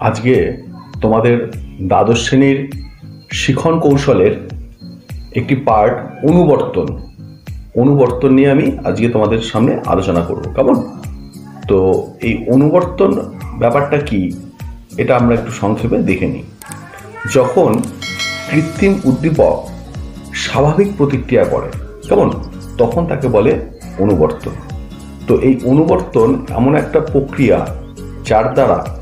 আজকে তোমাদের দ্বাদশ শ্রেণির শিখন কৌশলের একটি পার্ট অনুবর্তন অনুবর্তন নিয়ে আমি আজকে তোমাদের সামনে আলোচনা করব। কেমন? তো এই অনুবর্তন ব্যাপারটা কি, এটা আমরা একটু সংক্ষেপে দেখে নিই। যখন কৃত্রিম উদ্দীপক স্বাভাবিক প্রতিক্রিয়া করে, কেমন? তখন তাকে বলে অনুবর্তন। তো এই অনুবর্তন এমন একটা প্রক্রিয়া যার দ্বারা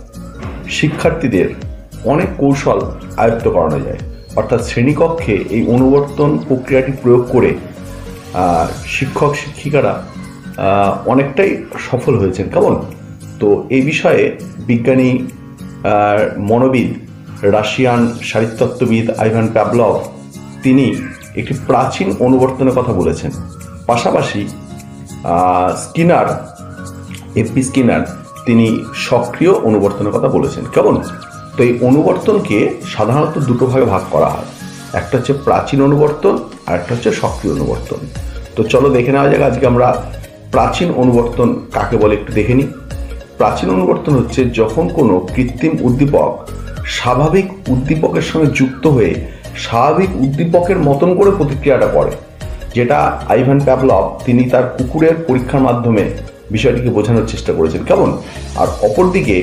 শিক্ষার্থীদের অনেক কৌশল আয়ত্ত করানো যায়। অর্থাৎ শ্রেণীকক্ষে এই অনুবর্তন প্রক্রিয়াটি প্রয়োগ করে শিক্ষক, শিক্ষিকারা অনেকটাই সফল হয়েছেন। কেমন? তো এই বিষয়ে বিজ্ঞানী মনোবিদ, রাশিয়ান শারীরতত্ত্ববিদ আইভান প্যাবলভ তিনি একটি প্রাচীন অনুবর্তনের কথা বলেছেন। পাশাপাশি স্কিনার এপি স্কিনার তিনি সক্রিয় অনুবর্তনের কথা বলেছেন। কেমন? তো এই অনুবর্তনকে সাধারণত দুটো ভাগে ভাগ করা হয়। একটা হচ্ছে প্রাচীন অনুবর্তন আর একটা হচ্ছে সক্রিয় অনুবর্তন। তো চলো দেখে নেওয়া যাক আজকে আমরা প্রাচীন অনুবর্তন কাকে বলে একটু দেখে নিই। প্রাচীন অনুবর্তন হচ্ছে যখন কোনো কৃত্রিম উদ্দীপক স্বাভাবিক উদ্দীপকের সঙ্গে যুক্ত হয়ে স্বাভাবিক উদ্দীপকের মতন করে প্রতিক্রিয়াটা করে। যেটা আইভান প্যাভলভ, তিনি তার কুকুরের পরীক্ষার মাধ্যমে বিষয়টিকে বোঝানোর চেষ্টা করেছেন। কেমন? আর অপরদিকে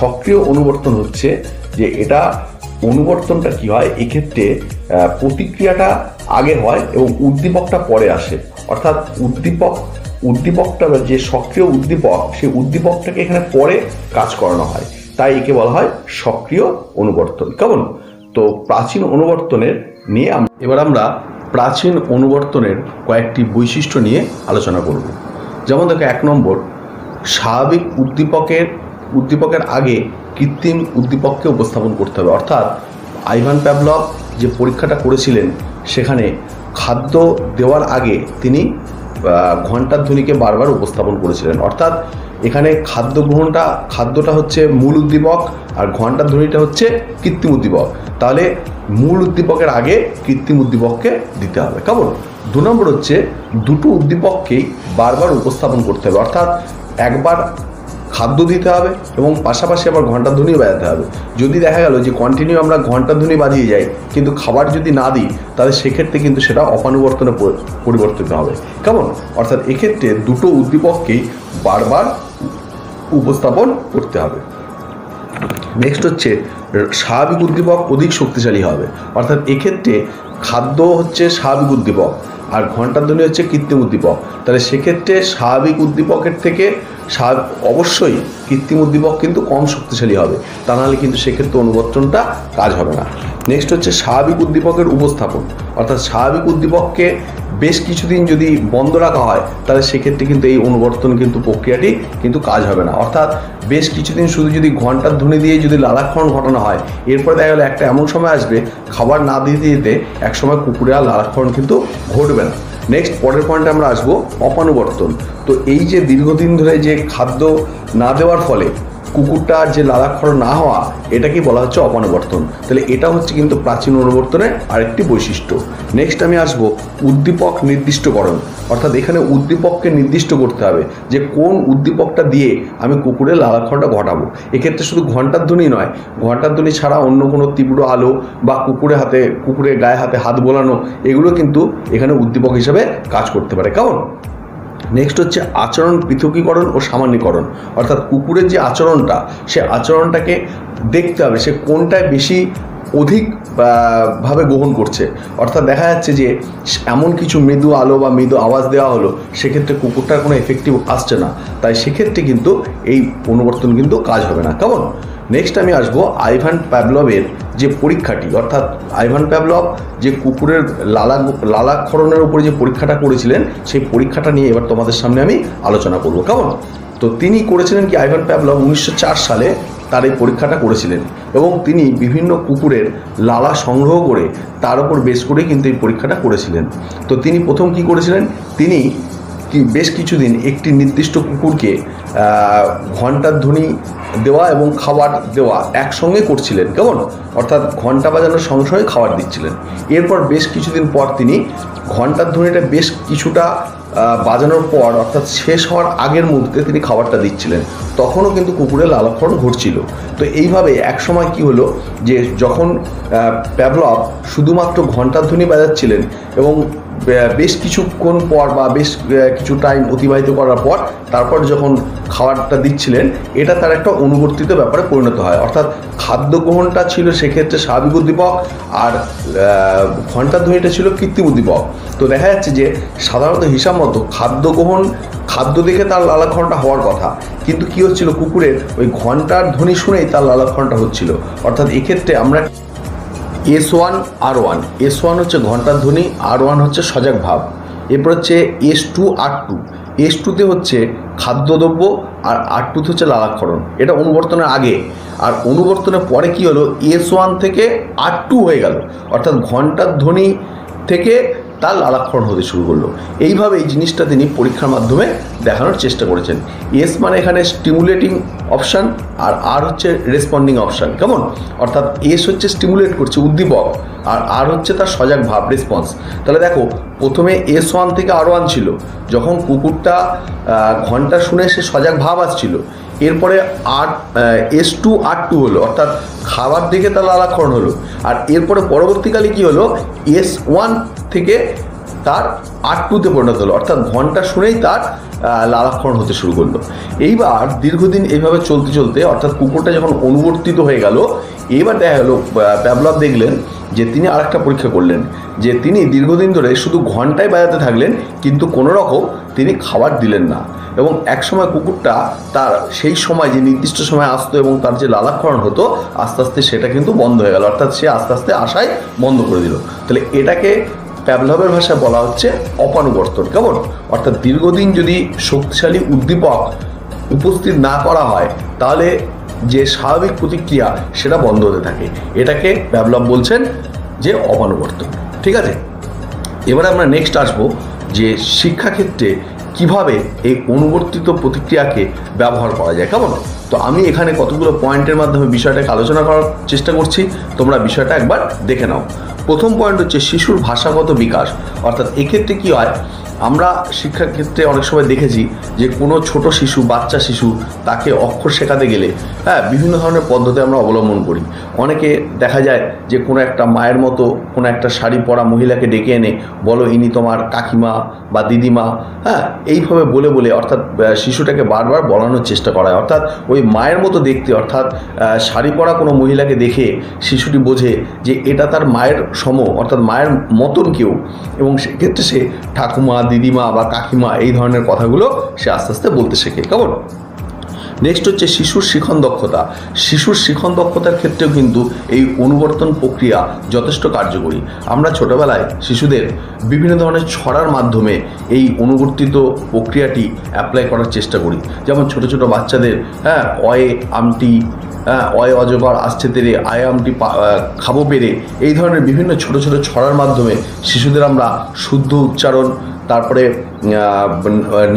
সক্রিয় অনুবর্তন হচ্ছে যে এটা অনুবর্তনটা কি হয়? এক্ষেত্রে প্রতিক্রিয়াটা আগে হয় এবং উদ্দীপকটা পরে আসে। অর্থাৎ উদ্দীপক, উদ্দীপকটা যে সক্রিয় উদ্দীপক সেই উদ্দীপকটাকে এখানে পরে কাজ করানো হয়। তাই একে বলা হয় সক্রিয় অনুবর্তন। কেমন? তো প্রাচীন অনুবর্তনের নিয়ে এবার আমরা প্রাচীন অনুবর্তনের কয়েকটি বৈশিষ্ট্য নিয়ে আলোচনা করব। যেমন দেখো এক নম্বর, স্বাভাবিক উদ্দীপকের উদ্দীপকের আগে কৃত্রিম উদ্দীপককে উপস্থাপন করতে হবে। অর্থাৎ আইভান প্যাভলভ যে পরীক্ষাটা করেছিলেন, সেখানে খাদ্য দেওয়ার আগে তিনি আহ, ঘণ্টার ধ্বনিকে বারবার উপস্থাপন করেছিলেন। অর্থাৎ এখানে খাদ্য গ্রহণটা খাদ্যটা হচ্ছে মূল উদ্দীপক আর ঘণ্টার ধ্বনিটা হচ্ছে কৃত্রিম উদ্দীপক। তাহলে মূল উদ্দীপকের আগে কৃত্রিম উদ্দীপককে দিতে হবে। কেমন? দু নম্বর হচ্ছে দুটো উদ্দীপককেই বারবার উপস্থাপন করতে হবে। অর্থাৎ একবার খাদ্য দিতে হবে এবং পাশাপাশি আবার ঘণ্টার ধ্বনিও বাজাতে হবে। যদি দেখা গেল যে কন্টিনিউ আমরা ঘণ্টার ধ্বনি বাজিয়ে যাই, কিন্তু খাবার যদি না দিই, তাহলে সেক্ষেত্রে কিন্তু সেটা অপানুবর্তনে পরিবর্তিত হবে। কেমন? অর্থাৎ এক্ষেত্রে দুটো উদ্দীপককেই বারবার উপস্থাপন করতে হবে। নেক্সট হচ্ছে, স্বাভাবিক উদ্দীপক অধিক শক্তিশালী হবে। অর্থাৎ এক্ষেত্রে খাদ্য হচ্ছে স্বাভাবিক উদ্দীপক। আর ঘণ্টার ধ্বনি হচ্ছে কৃত্রিম উদ্দীপক। তাহলে সেক্ষেত্রে স্বাভাবিক উদ্দীপকের থেকে অবশ্যই কৃত্রিম উদ্দীপক কিন্তু কম শক্তিশালী হবে। তা নাহলে কিন্তু সেক্ষেত্রে অনুবর্তনটা কাজ হবে না। নেক্সট হচ্ছে স্বাভাবিক উদ্দীপকের উপস্থাপন। অর্থাৎ স্বাভাবিক উদ্দীপককে বেশ কিছুদিন যদি বন্ধ রাখা হয়, তাহলে সেক্ষেত্রে কিন্তু এই অনুবর্তন কিন্তু প্রক্রিয়াটি কিন্তু কাজ হবে না। অর্থাৎ বেশ কিছুদিন শুধু যদি ঘণ্টার ধ্বনি দিয়ে যদি লালাক্ষরণ ঘটানো হয়, এরপরে দেখা গেলো একটা এমন সময় আসবে, খাবার না দিতে দিতে একসময় কুকুরে আর লালাক্ষরণ কিন্তু ঘটবে না। নেক্সট পরের পয়েন্টে আমরা আসব অপানুবর্তন। তো এই যে দীর্ঘদিন ধরে যে খাদ্য না দেওয়ার ফলে কুকুরটার যে লালাক্ষরণ না হওয়া, এটাকেই বলা হচ্ছে অপানুবর্তন তাহলে এটা হচ্ছে কিন্তু প্রাচীন অনুবর্তনের আরেকটি বৈশিষ্ট্য। নেক্সট আমি আসব উদ্দীপক নির্দিষ্টকরণ। অর্থাৎ এখানে উদ্দীপককে নির্দিষ্ট করতে হবে যে কোন উদ্দীপকটা দিয়ে আমি কুকুরের লালাক্ষরণটা ঘটাবো। এক্ষেত্রে শুধু ঘণ্টার ধ্বনি নয় ঘণ্টার ধ্বনি ছাড়া অন্য কোনো তীব্র আলো বা কুকুরের হাতে, কুকুরের গায়ে হাতে হাত বোলানো, এগুলো কিন্তু এখানে উদ্দীপক হিসাবে কাজ করতে পারে। কেমন? নেক্সট হচ্ছে আচরণ পৃথকীকরণ ও সামান্যীকরণ। অর্থাৎ কুকুরের যে আচরণটা, সে আচরণটাকে দেখতে হবে, সে কোনটায় বেশি অধিক ভাবে গ্রহণ করছে। অর্থাৎ দেখা যাচ্ছে যে, এমন কিছু মৃদু আলো বা মৃদু আওয়াজ দেওয়া হলো, সেক্ষেত্রে কুকুরটার কোনো এফেক্টিভ আসছে না। তাই সেক্ষেত্রে কিন্তু এই অনুবর্তন কিন্তু কাজ হবে না। কেমন? নেক্সট আমি আসব আইভান প্যাভলভের যে পরীক্ষাটি, অর্থাৎ আইভান প্যাভলভ যে কুকুরের লালা, লালাক্ষরণের উপরে যে পরীক্ষাটা করেছিলেন, সেই পরীক্ষাটা নিয়ে এবার তোমাদের সামনে আমি আলোচনা করব। কেমন? তো তিনি করেছিলেন কি, আইভান প্যাভলভ উনিশশো চার সালে তার এই পরীক্ষাটা করেছিলেন এবং তিনি বিভিন্ন কুকুরের লালা সংগ্রহ করে তার উপর বেশ করে কিন্তু এই পরীক্ষাটা করেছিলেন। তো তিনি প্রথম কি করেছিলেন? তিনি কি বেশ কিছুদিন একটি নির্দিষ্ট কুকুরকে ঘণ্টার ধ্বনি দেওয়া এবং খাবার দেওয়া একসঙ্গে করছিলেন, কেমন? অর্থাৎ ঘণ্টা বাজানোর সঙ্গে সঙ্গে খাবার দিচ্ছিলেন। এরপর বেশ কিছুদিন পর তিনি ঘণ্টার ধ্বনিটা বেশ কিছুটা বাজানোর পর, অর্থাৎ শেষ হওয়ার আগের মুহূর্তে তিনি খাবারটা দিচ্ছিলেন। তখনও কিন্তু কুকুরের লালক্ষরণ ঘটছিল। তো এইভাবে একসময় কি হলো যে যখন প্যাভলভ শুধুমাত্র ঘণ্টার ধ্বনি বাজাচ্ছিলেন এবং বেশ কিছুক্ষণ পর বা বেশ কিছু টাইম অতিবাহিত করার পর তারপর যখন খাবারটা দিচ্ছিলেন এটা তার একটা অনুবর্তিত ব্যাপারে পরিণত হয়। অর্থাৎ খাদ্য গ্রহণটা ছিল সেক্ষেত্রে স্বাভাবিক উদ্দীপক আর আহ, ঘণ্টার ধ্বনিটা ছিল কৃত্রিম উদ্দীপক। তো দেখা যাচ্ছে যে সাধারণত হিসাব মতো খাদ্য গ্রহণ খাদ্য দেখে তার লালাক্ষণটা হওয়ার কথা। কিন্তু কি হচ্ছিল কুকুরের ওই ঘণ্টার ধ্বনি শুনেই তার লালাক্ষণটা হচ্ছিল। অর্থাৎ এক্ষেত্রে আমরা S one, R one. S one হচ্ছে ঘণ্টার ধ্বনি, আর ওয়ান হচ্ছে সজাগ ভাব। এরপর হচ্ছে S two, R two. S টুতে হচ্ছে খাদ্যদ্রব্য, আর আর টুতে হচ্ছে লালাক্ষরণ। এটা অনুবর্তনের আগে। আর অনুবর্তনের পরে কি হলো? এস ওয়ান থেকে আর টু হয়ে গেল। অর্থাৎ ঘণ্টার ধ্বনি থেকে তার লালাক্ষরণ হতে শুরু করল। এইভাবে এই জিনিসটা তিনি পরীক্ষার মাধ্যমে দেখানোর চেষ্টা করেছেন। এস মানে এখানে স্টিমুলেটিং অপশান আর আর হচ্ছে রেসপন্ডিং অপশান কেমন? অর্থাৎ এস হচ্ছে স্টিমুলেট করছে, উদ্দীপক, আর আর হচ্ছে তার সজাগ ভাব রেসপন্স তাহলে দেখো, প্রথমে এস ওয়ান থেকে আর ওয়ান ছিল। যখন কুকুরটা ঘণ্টা শুনে সে সজাগ ভাব আসছিল এরপরে আর এস টু আর টু হলো, অর্থাৎ খাবার দেখে তার লালাক্ষরণ হলো। আর এরপরে পরবর্তীকালে কি হলো? এস ওয়ান থেকে তার আর টুতে পরিণত হলো, অর্থাৎ ঘণ্টা শুনেই তার লালাক্ষরণ হতে শুরু করল। এইবার দীর্ঘদিন এইভাবে চলতে চলতে, অর্থাৎ কুকুরটা যখন অনুবর্তিত হয়ে গেল এবার দেখা গেলো প্যাবলভ দেখলেন যে তিনি আরেকটা পরীক্ষা করলেন, যে তিনি দীর্ঘদিন ধরে শুধু ঘন্টায় বাজাতে থাকলেন, কিন্তু কোনো রকম তিনি খাবার দিলেন না। এবং একসময় কুকুরটা তার সেই সময় যে নির্দিষ্ট সময় আসতো এবং তার যে লালাক্ষরণ হতো, আস্তে আস্তে সেটা কিন্তু বন্ধ হয়ে গেল। অর্থাৎ সে আস্তে আস্তে আশায় বন্ধ করে দিল। তাহলে এটাকে প্যাবলভের ভাষায় বলা হচ্ছে অপানুবর্তন। কেমন? অর্থাৎ দীর্ঘদিন যদি শক্তিশালী উদ্দীপক উপস্থিত না করা হয়, তাহলে যে স্বাভাবিক প্রতিক্রিয়া সেটা বন্ধ হতে থাকে। এটাকে প্যাবলভ বলছেন যে অপানুবর্তন ঠিক আছে? এবারে আমরা নেক্সট আসব যে শিক্ষাক্ষেত্রে কীভাবে এই অনুবর্তিত প্রতিক্রিয়াকে ব্যবহার করা যায়, কেমন? তো আমি এখানে কতগুলো পয়েন্টের মাধ্যমে বিষয়টাকে আলোচনা করার চেষ্টা করছি, তোমরা বিষয়টা একবার দেখে নাও। প্রথম পয়েন্ট হচ্ছে শিশুর ভাষাগত বিকাশ। অর্থাৎ এক্ষেত্রে কি হয় আমরা শিক্ষার ক্ষেত্রে অনেক সময় দেখেছি যে কোনো ছোট শিশু, বাচ্চা শিশু, তাকে অক্ষর শেখাতে গেলে হ্যাঁ বিভিন্ন ধরনের পদ্ধতি আমরা অবলম্বন করি। অনেকে দেখা যায় যে কোনো একটা মায়ের মতো কোনো একটা শাড়ি পরা মহিলাকে ডেকে এনে বলো, ইনি তোমার কাকিমা বা দিদিমা। হ্যাঁ এইভাবে বলে বলে অর্থাৎ শিশুটাকে বারবার বলানোর চেষ্টা করা হয়। অর্থাৎ ওই মায়ের মতো দেখতে, অর্থাৎ শাড়ি পরা কোনো মহিলাকে দেখে শিশুটি বোঝে যে এটা তার মায়ের সম, অর্থাৎ মায়ের মতন কেউ। এবং সেক্ষেত্রে সে ঠাকুমা দিদিমা বা কাকিমা এই ধরনের কথাগুলো সে আস্তে আস্তে বলতে শেখে। কেমন? নেক্সট হচ্ছে শিশুর শিখন দক্ষতা। শিশুর শিখন দক্ষতার ক্ষেত্রেও কিন্তু এই অনুবর্তন প্রক্রিয়া যথেষ্ট কার্যকরী। আমরা ছোটবেলায় শিশুদের বিভিন্ন ধরনের ছড়ার মাধ্যমে এই অনুবর্তিত প্রক্রিয়াটি অ্যাপ্লাই করার চেষ্টা করি। যেমন ছোট ছোট বাচ্চাদের হ্যাঁ অয়ে আমটি অয় অজগর আসছে তেরে আয় আমটি খাব পেরে। এই ধরনের বিভিন্ন ছোট ছোট ছড়ার মাধ্যমে শিশুদের আমরা শুদ্ধ উচ্চারণ, তারপরে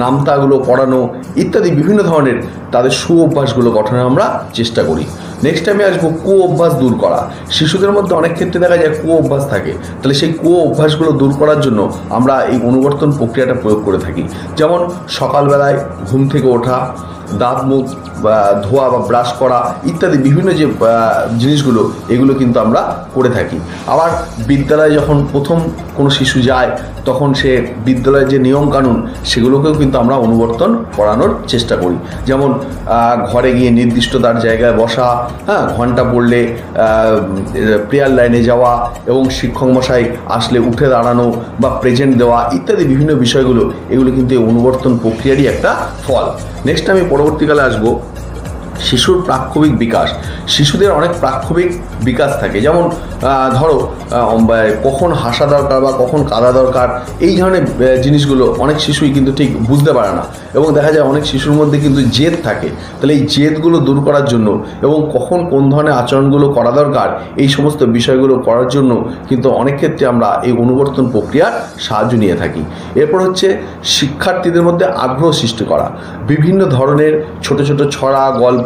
নামতাগুলো পড়ানো ইত্যাদি বিভিন্ন ধরনের তাদের সু অভ্যাসগুলো গঠনে আমরা চেষ্টা করি। নেক্সট টাইমে আসব কু অভ্যাস দূর করা। শিশুদের মধ্যে অনেক ক্ষেত্রে দেখা যায় কু অভ্যাস থাকে। তাহলে সেই কু অভ্যাসগুলো দূর করার জন্য আমরা এই অনুবর্তন প্রক্রিয়াটা প্রয়োগ করে থাকি। যেমন সকালবেলায় ঘুম থেকে ওঠা দাঁত, মুখ ধোয়া বা ব্রাশ করা ইত্যাদি বিভিন্ন যে জিনিসগুলো, এগুলো কিন্তু আমরা করে থাকি। আবার বিদ্যালয়ে যখন প্রথম কোনো শিশু যায় তখন সে বিদ্যালয়ের যে নিয়মকানুন সেগুলোকেও কিন্তু আমরা অনুবর্তন করানোর চেষ্টা করি। যেমন ঘরে গিয়ে নির্দিষ্ট তার জায়গায় বসা হ্যাঁ ঘণ্টা পড়লে প্রেয়ার লাইনে যাওয়া এবং শিক্ষক মশাই আসলে উঠে দাঁড়ানো বা প্রেজেন্ট দেওয়া ইত্যাদি বিভিন্ন বিষয়গুলো, এগুলো কিন্তু এই অনুবর্তন প্রক্রিয়ারই একটা ফল। নেক্সট আমি পরবর্তীকালে আসব। শিশুর প্রাক্ষবিক বিকাশ। শিশুদের অনেক প্রাক্ষবিক বিকাশ থাকে। যেমন ধরো কখন হাসা দরকার বা কখন কাঁদা দরকার, এই ধরনের জিনিসগুলো অনেক শিশুই কিন্তু ঠিক বুঝতে পারে না। এবং দেখা যায় অনেক শিশুর মধ্যে কিন্তু জেদ থাকে। তাহলে এই জেদগুলো দূর করার জন্য এবং কখন কোন ধরনের আচরণগুলো করা দরকার, এই সমস্ত বিষয়গুলো করার জন্য কিন্তু অনেক ক্ষেত্রে আমরা এই অনুবর্তন প্রক্রিয়ার সাহায্য নিয়ে থাকি। এরপর হচ্ছে শিক্ষার্থীদের মধ্যে আগ্রহ সৃষ্টি করা। বিভিন্ন ধরনের ছোট ছোট ছড়া, গল্প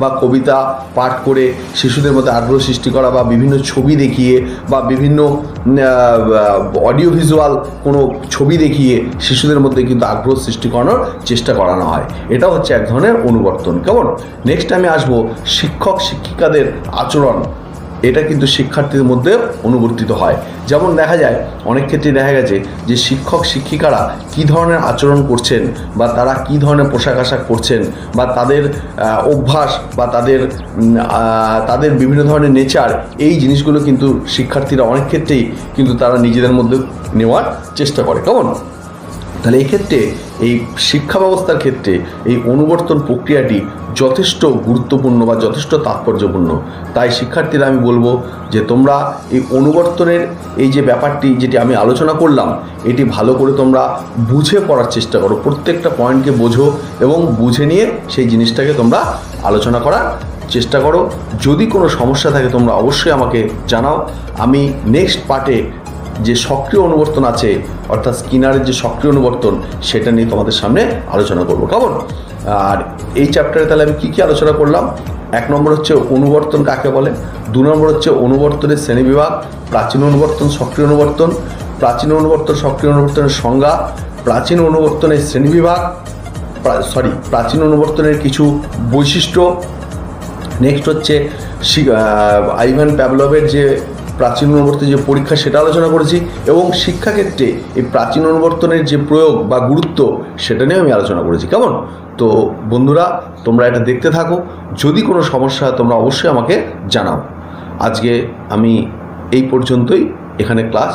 বা কবিতা পাঠ করে শিশুদের মধ্যে আগ্রহ সৃষ্টি করা বা বিভিন্ন ছবি দেখিয়ে বা বিভিন্ন অডিও ভিজুয়াল কোনো ছবি দেখিয়ে শিশুদের মধ্যে কিন্তু আগ্রহ সৃষ্টি করানোর চেষ্টা করানো হয়। এটা হচ্ছে এক ধরনের অনুবর্তন। কেমন? নেক্সট আমি আসব শিক্ষক শিক্ষিকাদের আচরণ এটা কিন্তু শিক্ষার্থীদের মধ্যে অনুবর্তিত হয়। যেমন দেখা যায়, অনেক ক্ষেত্রে দেখা গেছে যে শিক্ষক, শিক্ষিকারা কী ধরনের আচরণ করছেন বা তারা কী ধরনের পোশাক আশাক করছেন বা তাদের অভ্যাস বা তাদের তাদের বিভিন্ন ধরনের নেচার, এই জিনিসগুলো কিন্তু শিক্ষার্থীরা অনেক ক্ষেত্রেই কিন্তু তারা নিজেদের মধ্যে নেওয়ার চেষ্টা করে। কেমন? তাহলে এক্ষেত্রে এই শিক্ষা ব্যবস্থার ক্ষেত্রে এই অনুবর্তন প্রক্রিয়াটি যথেষ্ট গুরুত্বপূর্ণ বা যথেষ্ট তাৎপর্যপূর্ণ। তাই শিক্ষার্থীরা আমি বলব যে তোমরা এই অনুবর্তনের এই যে ব্যাপারটি যেটি আমি আলোচনা করলাম, এটি ভালো করে তোমরা বুঝে পড়ার চেষ্টা করো, প্রত্যেকটা পয়েন্টকে বোঝো এবং বুঝে নিয়ে সেই জিনিসটাকে তোমরা আলোচনা করার চেষ্টা করো। যদি কোনো সমস্যা থাকে তোমরা অবশ্যই আমাকে জানাও। আমি নেক্সট পার্টে যে সক্রিয় অনুবর্তন আছে, অর্থাৎ স্কিনারের যে সক্রিয় অনুবর্তন, সেটা নিয়ে তোমাদের সামনে আলোচনা করব। কেমন? আর এই চ্যাপ্টারে তাহলে আমি কী কী আলোচনা করলাম? এক নম্বর হচ্ছে অনুবর্তন কাকে বলে? দু নম্বর হচ্ছে অনুবর্তনের শ্রেণীবিভাগ, প্রাচীন অনুবর্তন, সক্রিয় অনুবর্তন। প্রাচীন অনুবর্তন, সক্রিয় অনুবর্তনের সংজ্ঞা, প্রাচীন অনুবর্তনের শ্রেণীবিভাগ সরি প্রাচীন অনুবর্তনের কিছু বৈশিষ্ট্য। নেক্সট হচ্ছে আইভান প্যাভলভের যে প্রাচীন অনুবর্তন যে পরীক্ষা সেটা আলোচনা করেছি এবং শিক্ষাক্ষেত্রে এই প্রাচীন অনুবর্তনের যে প্রয়োগ বা গুরুত্ব সেটা নিয়ে আমি আলোচনা করেছি। কেমন? তো বন্ধুরা, তোমরা এটা দেখতে থাকো। যদি কোনো সমস্যা হয়, তোমরা অবশ্যই আমাকে জানাও। আজকে আমি এই পর্যন্তই। এখানে ক্লাস